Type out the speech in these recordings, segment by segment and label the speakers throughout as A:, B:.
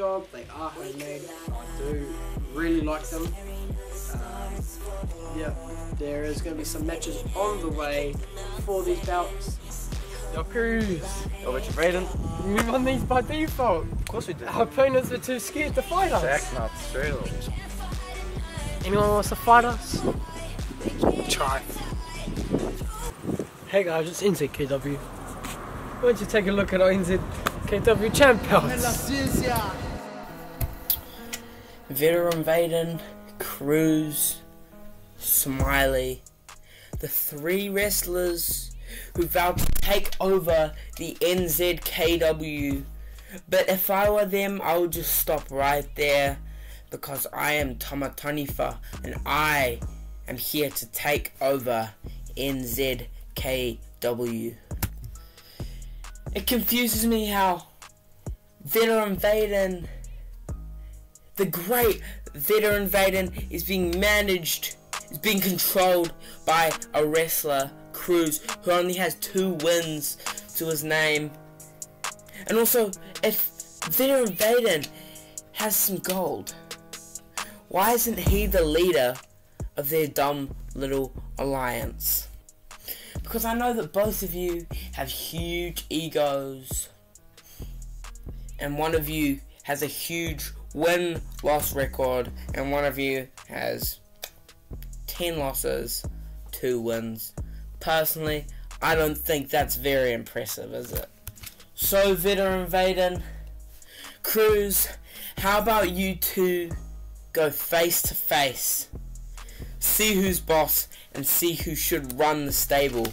A: nice job. They are handmade. I do really like them. Um, yeah, there is going to be some matches on the way for these belts. Yo, Cruise.
B: Yo, Richard Braden.
A: We won these by default.
B: Of course we did.
A: Our opponents were too scared to fight us.
B: Jack nuts, straight up.
A: Anyone wants to fight us? Try. Hey guys, it's NZKW. Why don't you take a look at our NZKW champ belts?
C: Veteran Vaden, Cruise, Smiley, the three wrestlers who vowed to take over the NZKW. But if I were them, I would just stop right there because I am Tomatonifa and I am here to take over NZKW. It confuses me how Veteran Vaden, the great Veteran Vaden, is being managed, is being controlled by a wrestler, Cruise, who only has two wins to his name. And also, if Veteran Vaden has some gold, why isn't he the leader of their dumb little alliance? Because I know that both of you have huge egos, and one of you has a huge win loss record, and one of you has 10 losses, 2 wins. Personally, I don't think that's very impressive, is it? So, Veteran Vaden, Cruise, how about you two go face to face? See who's boss and see who should run the stable.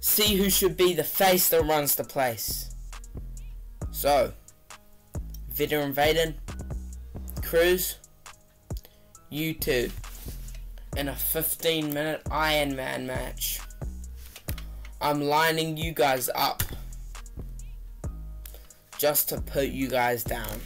C: See who should be the face that runs the place. So, Veteran Vaden, Cruise, you two, in a 15 minute Iron Man match. I'm lining you guys up just to put you guys down.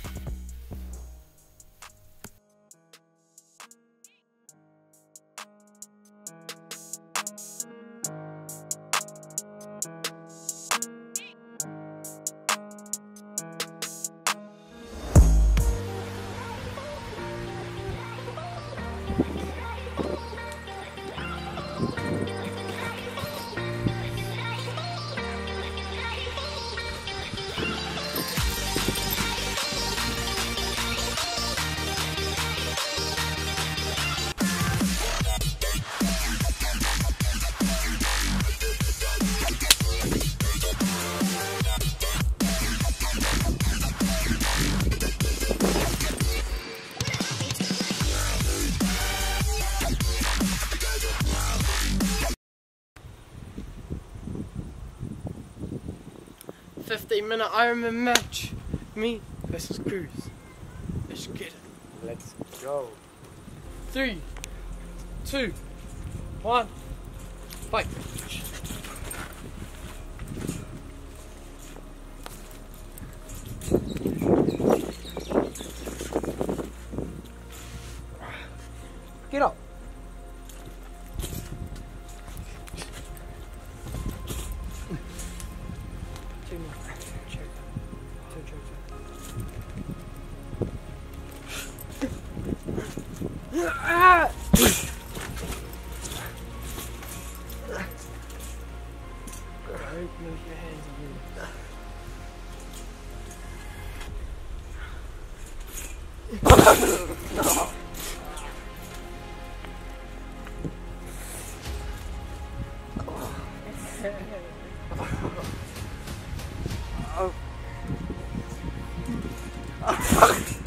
A: Fifteen minute Ironman match. Me versus Cruise. Let's get it.
B: Let's go.
A: Three, two, one, fight. Oh. Oh, fuck.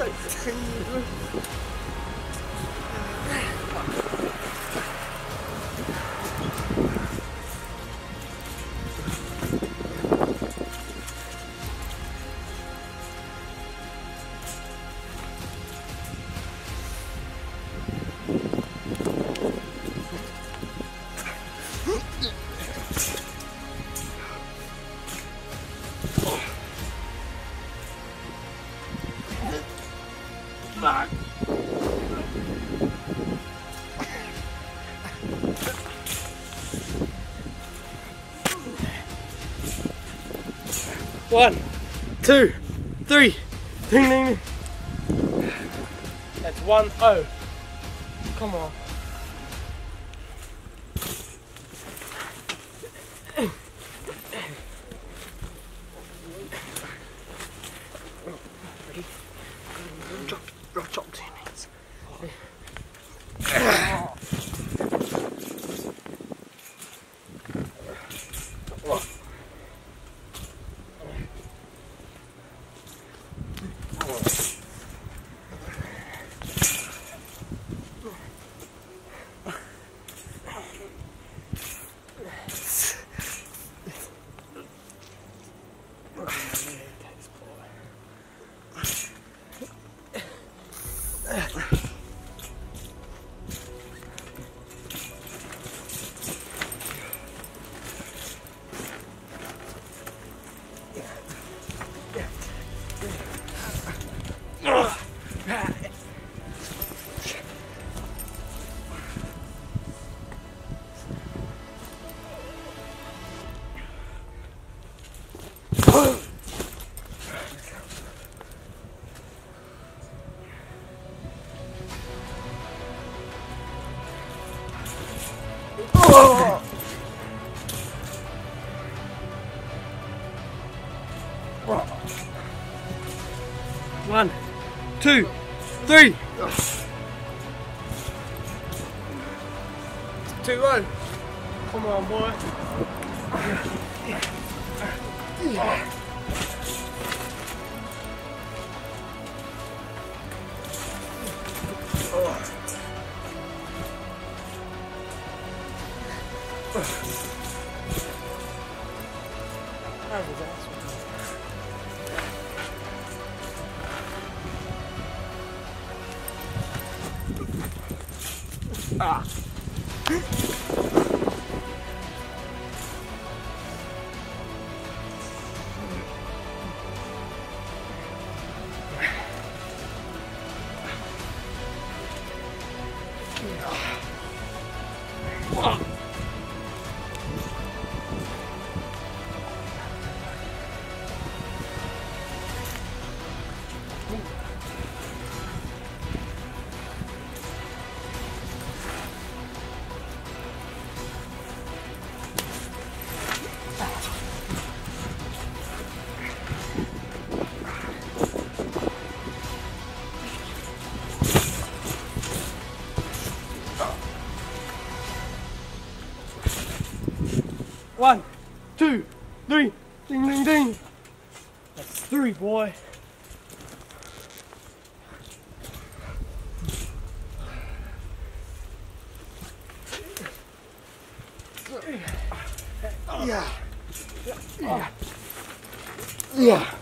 A: Good for you. One, two, three. Ding, ding. That's one oh. Come on. One, two, three. Two oh. Come on, boy. One, two, three. Ding, ding, ding. That's three, boy. Yeah. Yeah. Yeah.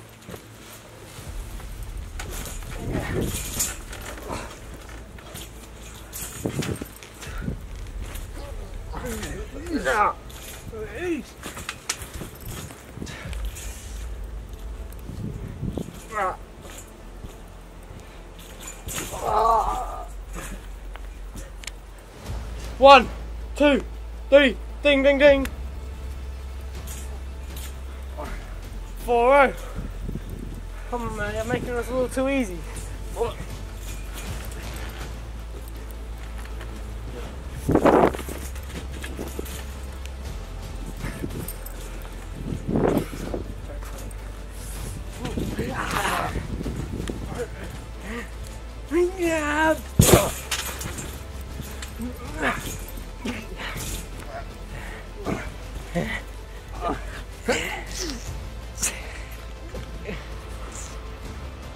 A: One, two, three, ding, ding, ding. Four oh. Come on, man, you're making this a little too easy.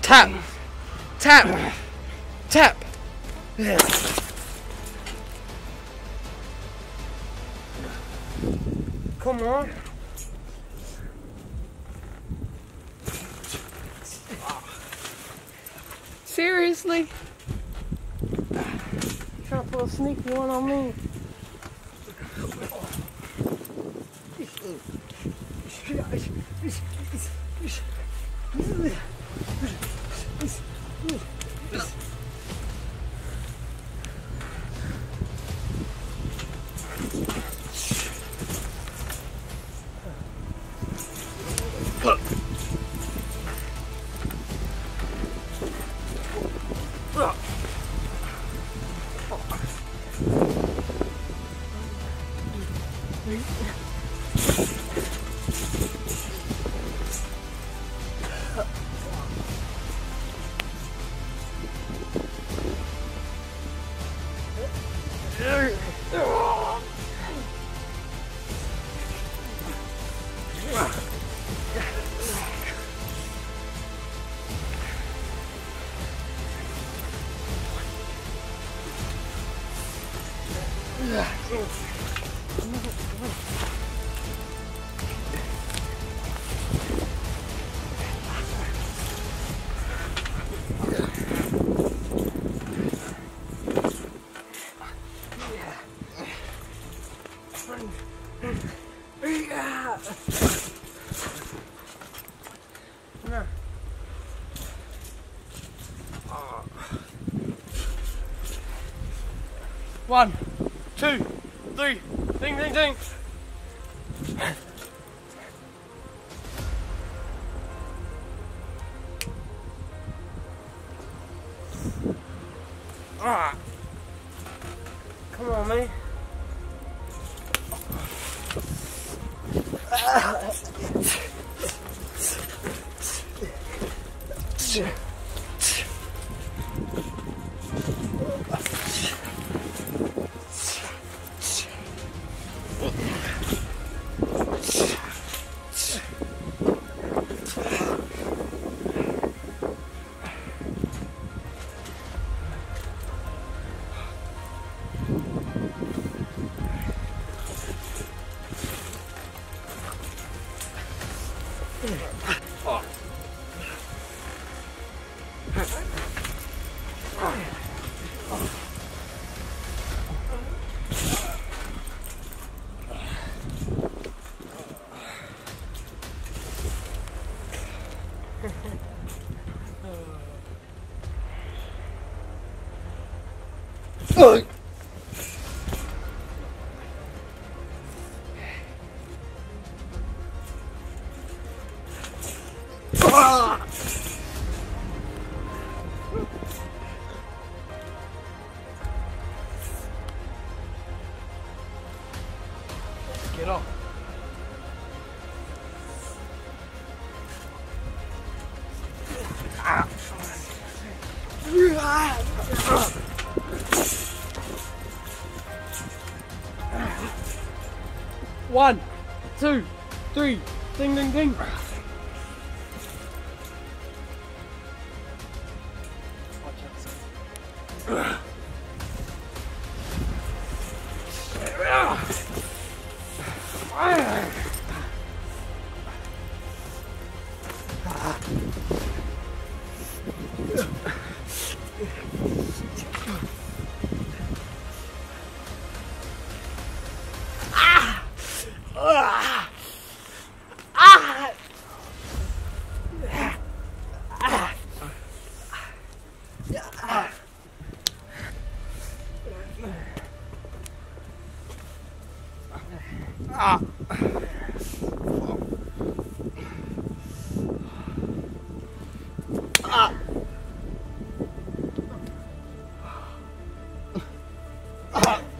A: Tap, tap, tap. Пиш, пиш, пиш. One, two, three, ding, ding, ding. Man. Get off. Ah. One, two, three, ding, ding, ding. Tap.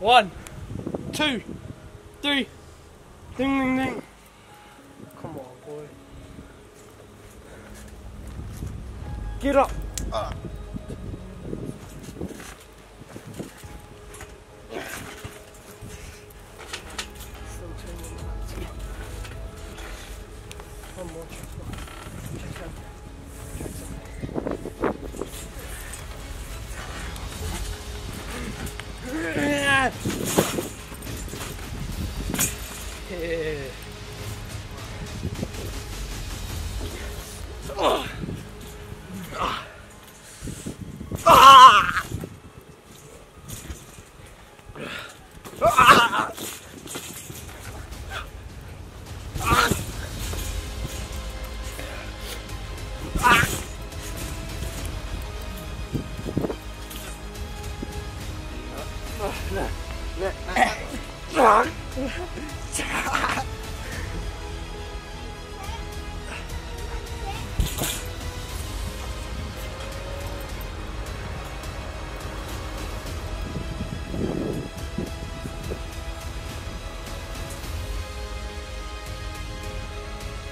A: One, two, three. Ding, ding, ding. Come on, boy. Get up. Still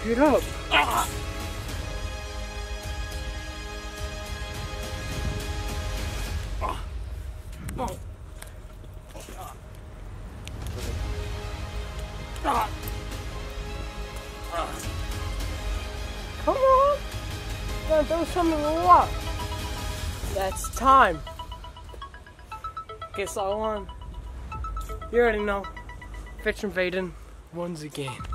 A: Get up. Come on. Gotta do something what? That's time. Guess I won. You already know. Veteran Vaden wins again.